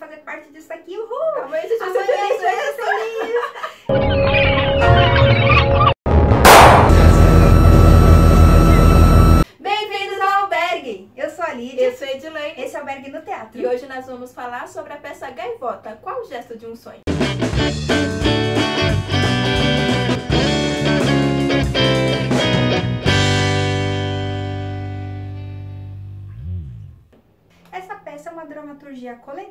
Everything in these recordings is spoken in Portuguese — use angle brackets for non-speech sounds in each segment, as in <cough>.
fazer parte disso aqui, uhul! Amanhã a gente vai feliz. ser feliz! Bem-vindos ao Albergue! Eu sou a Lídia, Eu sou a Edilene. esse é o Albergue no Teatro. E hoje nós vamos falar sobre a peça Gaivota. Qual o gesto de um sonho?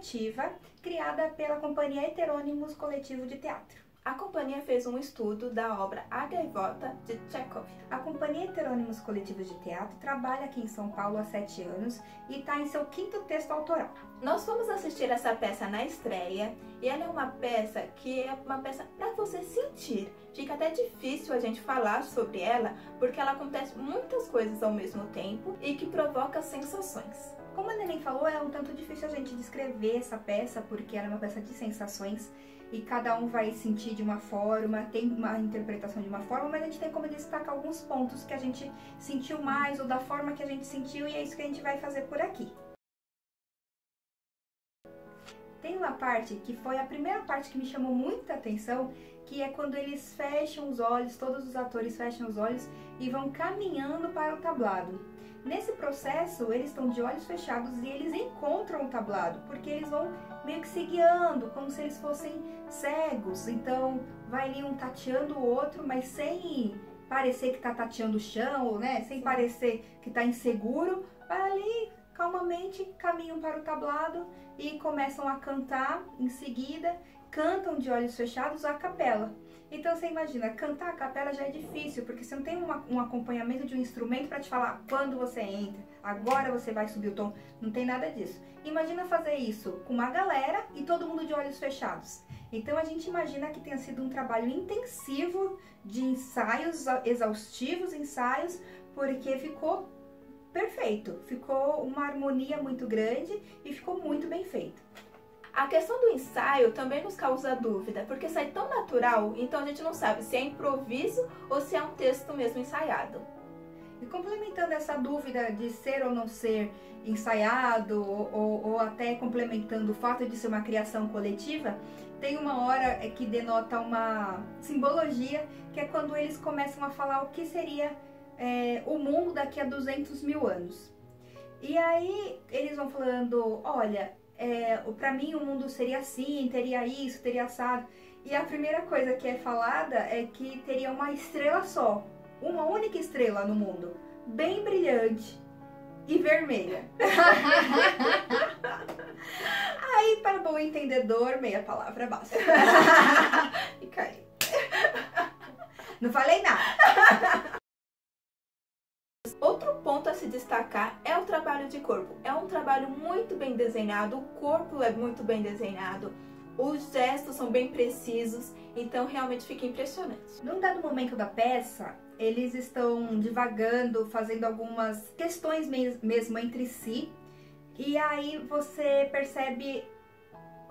Coletiva criada pela Companhia Heterônimos Coletivo de Teatro. A companhia fez um estudo da obra A Gaivota, de Chekhov. A Companhia Heterônimos Coletivos de Teatro trabalha aqui em São Paulo há sete anos e está em seu quinto texto autoral. Nós fomos assistir essa peça na estreia e ela é uma peça que é uma peça para você sentir. Fica até difícil a gente falar sobre ela porque ela acontece muitas coisas ao mesmo tempo e que provoca sensações. Como falou, é um tanto difícil a gente descrever essa peça porque ela é uma peça de sensações e cada um vai sentir de uma forma, tem uma interpretação de uma forma, mas a gente tem como destacar alguns pontos que a gente sentiu mais ou da forma que a gente sentiu e é isso que a gente vai fazer por aqui. Uma parte que foi a primeira parte que me chamou muita atenção, que é quando eles fecham os olhos, todos os atores fecham os olhos e vão caminhando para o tablado. Nesse processo, eles estão de olhos fechados e eles encontram o tablado, porque eles vão meio que se guiando, como se eles fossem cegos. Então, vai ali um tateando o outro, mas sem parecer que tá tateando o chão, né? Sem parecer que tá inseguro. Vai ali calmamente, caminham para o tablado e começam a cantar em seguida. Cantam de olhos fechados a capela. Então você imagina, cantar a capela já é difícil, porque você não tem uma- um acompanhamento de um instrumento para te falar quando você entra, agora você vai subir o tom, não tem nada disso. Imagina fazer isso com uma galera e todo mundo de olhos fechados. Então a gente imagina que tenha sido um trabalho intensivo de ensaios, exaustivos ensaios, porque ficou perfeito, ficou uma harmonia muito grande e ficou muito bem feito. A questão do ensaio também nos causa dúvida, porque sai tão natural, então a gente não sabe se é improviso ou se é um texto mesmo ensaiado. E complementando essa dúvida de ser ou não ser ensaiado, ou, ou até complementando o fato de ser uma criação coletiva, tem uma hora é, que denota uma simbologia, que é quando eles começam a falar o que seria é, o mundo daqui a 200 mil anos. E aí eles vão falando, olha, é, para mim o mundo seria assim, teria isso, teria assado. E a primeira coisa que é falada é que teria uma estrela só, uma única estrela no mundo, bem brilhante e vermelha. <laughs> Aí, para bom entendedor, meia palavra basta. <laughs> Fica aí. Não falei nada. Ponto a se destacar é o trabalho de corpo. É um trabalho muito bem desenhado, o corpo é muito bem desenhado, os gestos são bem precisos, então realmente fica impressionante. Num dado momento da peça, eles estão divagando, fazendo algumas questões mes- mesmo entre si, e aí você percebe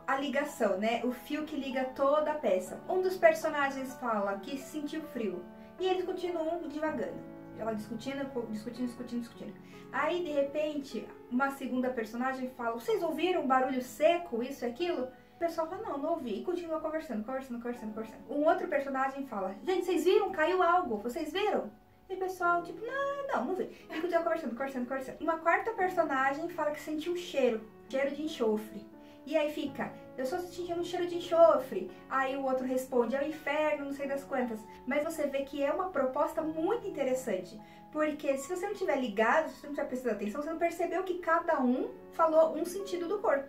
a ligação, né? O fio que liga toda a peça. Um dos personagens fala que sentiu frio, e eles continuam divagando. Ela discutindo, discutindo, discutindo, discutindo. Aí, de repente, uma segunda personagem fala: Vocês ouviram barulho seco, isso e aquilo? O pessoal fala, não, não ouvi. E continua conversando, conversando, conversando, conversando. Um outro personagem fala, gente, vocês viram? Caiu algo, vocês viram? E o pessoal, tipo, não, não, não vi. E continua conversando, conversando, conversando. Uma quarta personagem fala que sentiu um cheiro, cheiro de enxofre. E aí fica, eu só senti um cheiro de enxofre. Aí o outro responde, é o inferno, não sei das quantas. Mas você vê que é uma proposta muito interessante. Porque se você não tiver ligado, se você não tiver prestado atenção, você não percebeu que cada um falou um sentido do corpo.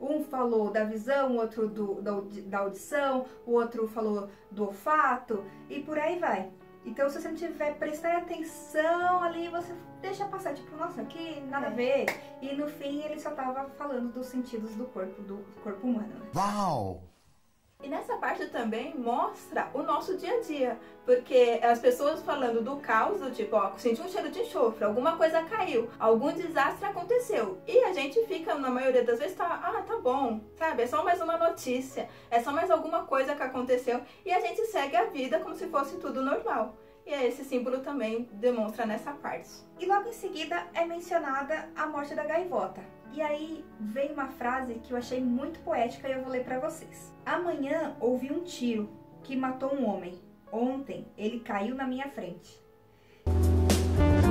Um falou da visão, o outro do, da audição, o outro falou do olfato e por aí vai. Então, se você não tiver prestar atenção ali, você deixa passar, tipo, nossa, que nada a ver. E no fim, ele só tava falando dos sentidos do corpo, do corpo humano. né? Uau! E nessa parte também mostra o nosso dia a dia, porque as pessoas falando do caos, do tipo, ó, senti um cheiro de enxofre, alguma coisa caiu, algum desastre aconteceu. E a gente fica, na maioria das vezes, tá, ah, tá bom, sabe? É só mais uma notícia, é só mais alguma coisa que aconteceu e a gente segue a vida como se fosse tudo normal. E esse símbolo também demonstra nessa parte. E logo em seguida é mencionada a morte da gaivota. E aí vem uma frase que eu achei muito poética e eu vou ler para vocês. Amanhã ouvi um tiro que matou um homem. Ontem ele caiu na minha frente.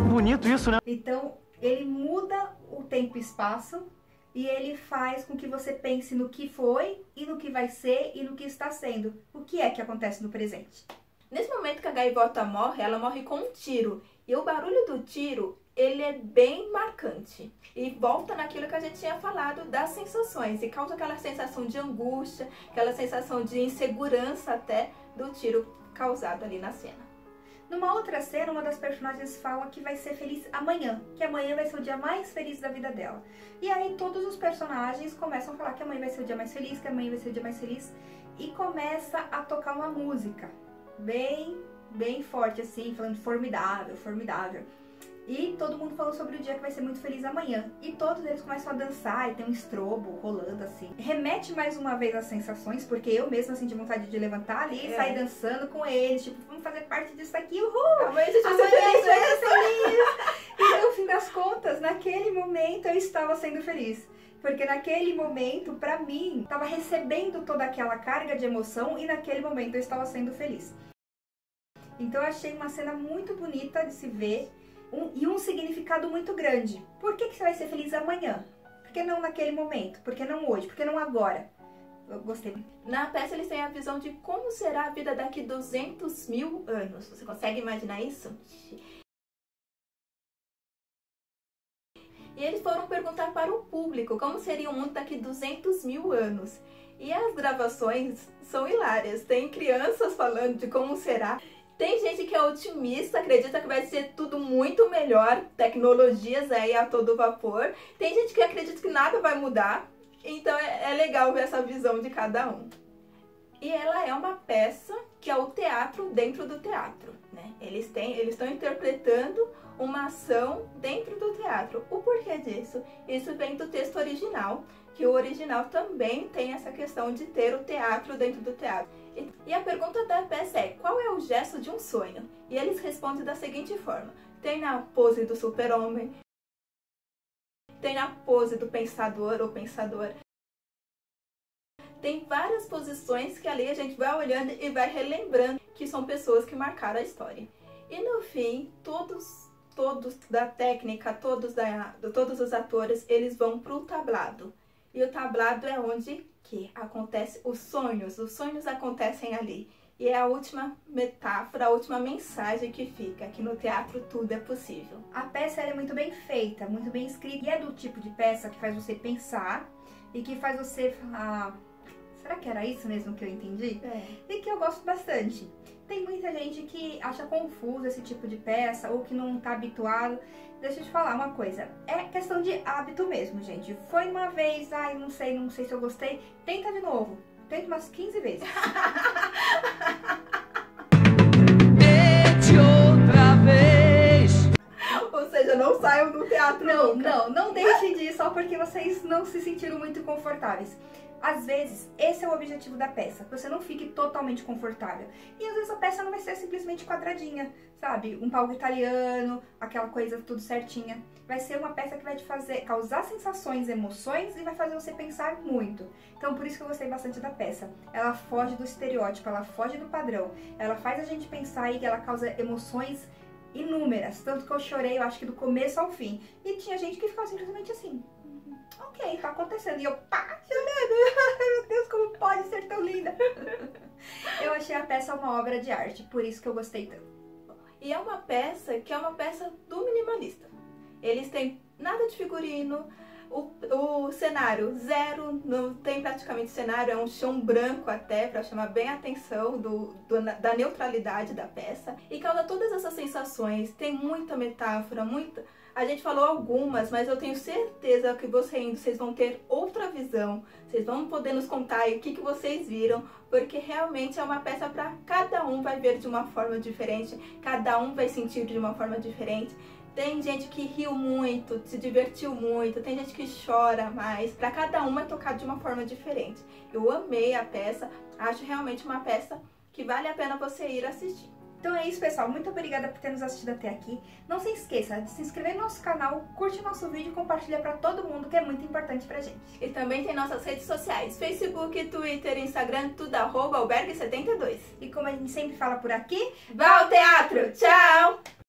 Bonito isso, né? Então ele muda o tempo e espaço e ele faz com que você pense no que foi e no que vai ser e no que está sendo. O que é que acontece no presente? Nesse momento que a gaivota morre, ela morre com um tiro. E o barulho do tiro, ele é bem marcante. E volta naquilo que a gente tinha falado das sensações. E causa aquela sensação de angústia, aquela sensação de insegurança até do tiro causado ali na cena. Numa outra cena, uma das personagens fala que vai ser feliz amanhã, que amanhã vai ser o dia mais feliz da vida dela. E aí todos os personagens começam a falar que amanhã vai ser o dia mais feliz, que amanhã vai ser o dia mais feliz, e começa a tocar uma música bem, bem forte assim, falando formidável, formidável. E todo mundo falou sobre o dia que vai ser muito feliz amanhã. E todos eles começam a dançar e tem um estrobo rolando assim. Remete mais uma vez às sensações, porque eu mesma senti vontade de levantar ali e é. sair dançando com eles. Tipo, vamos fazer parte disso aqui, uhul! Amanhã a gente vai ser feliz! Vai ser feliz. e no fim das contas, naquele momento eu estava sendo feliz. Porque naquele momento, para mim, estava recebendo toda aquela carga de emoção e naquele momento eu estava sendo feliz. Então eu achei uma cena muito bonita de se ver um, e um significado muito grande. Por que, que você vai ser feliz amanhã? Por que não naquele momento? Por que não hoje? Por que não agora? Eu gostei. Na peça eles têm a visão de como será a vida daqui 200 mil anos. Você consegue imaginar isso? E eles foram perguntar para o público como seria o mundo daqui 200 mil anos. E as gravações são hilárias. Tem crianças falando de como será. Tem gente que é otimista, acredita que vai ser tudo muito melhor, tecnologias aí a todo vapor. Tem gente que acredita que nada vai mudar. Então é, é legal ver essa visão de cada um. E ela é uma peça que é o teatro dentro do teatro, né? Eles têm, eles estão interpretando uma ação dentro do teatro. O porquê disso? Isso vem do texto original, que o original também tem essa questão de ter o teatro dentro do teatro. E a pergunta da peça é: qual é o gesto de um sonho? E eles respondem da seguinte forma: tem na pose do super-homem, tem na pose do pensador ou pensadora. Tem várias posições que ali a gente vai olhando e vai relembrando que são pessoas que marcaram a história. E no fim, todos todos da técnica, todos da todos os atores, eles vão para o tablado. E o tablado é onde que acontece os sonhos, os sonhos acontecem ali. E é a última metáfora, a última mensagem que fica, que no teatro tudo é possível. A peça é muito bem feita, muito bem escrita, e é do tipo de peça que faz você pensar e que faz você falar, será que era isso mesmo que eu entendi? É. E que eu gosto bastante. Tem muita gente que acha confuso esse tipo de peça ou que não está habituado. Deixa eu te falar uma coisa. É questão de hábito mesmo, gente. Foi uma vez, ai, não sei, não sei se eu gostei. Tenta de novo. Tenta umas 15 vezes. <laughs> Tente outra vez. Ou seja, não saiam do teatro Não, nunca. não, não deixem de ir só porque vocês não se sentiram muito confortáveis. Às vezes, esse é o objetivo da peça, que você não fique totalmente confortável. E às vezes a peça não vai ser simplesmente quadradinha, sabe? Um palco italiano, aquela coisa tudo certinha. Vai ser uma peça que vai te fazer causar sensações, emoções e vai fazer você pensar muito. Então, por isso que eu gostei bastante da peça. Ela foge do estereótipo, ela foge do padrão. Ela faz a gente pensar e ela causa emoções inúmeras. Tanto que eu chorei, eu acho que do começo ao fim. E tinha gente que ficava simplesmente assim ok, tá acontecendo. E eu, pá. <laughs> Meu Deus, como pode ser tão linda? eu achei a peça uma obra de arte, por isso que eu gostei tanto. E é uma peça que é uma peça do minimalista. Eles têm nada de figurino, o, o cenário zero, não tem praticamente cenário, é um chão branco até, para chamar bem a atenção do, do, da neutralidade da peça. E causa todas essas sensações, tem muita metáfora, muita a gente falou algumas, mas eu tenho certeza que vocês, vocês vão ter outra visão. Vocês vão poder nos contar o que, que vocês viram, porque realmente é uma peça para cada um vai ver de uma forma diferente, cada um vai sentir de uma forma diferente. Tem gente que riu muito, se divertiu muito, tem gente que chora mais. Para cada uma é tocado de uma forma diferente. Eu amei a peça, acho realmente uma peça que vale a pena você ir assistir. Então é isso, pessoal. Muito obrigada por ter nos assistido até aqui. Não se esqueça de se inscrever no nosso canal, curte nosso vídeo e compartilha para todo mundo, que é muito importante pra gente. E também tem nossas redes sociais, Facebook, Twitter, Instagram, tudo arroba albergue72. E como a gente sempre fala por aqui, Vá ao teatro! Tchau!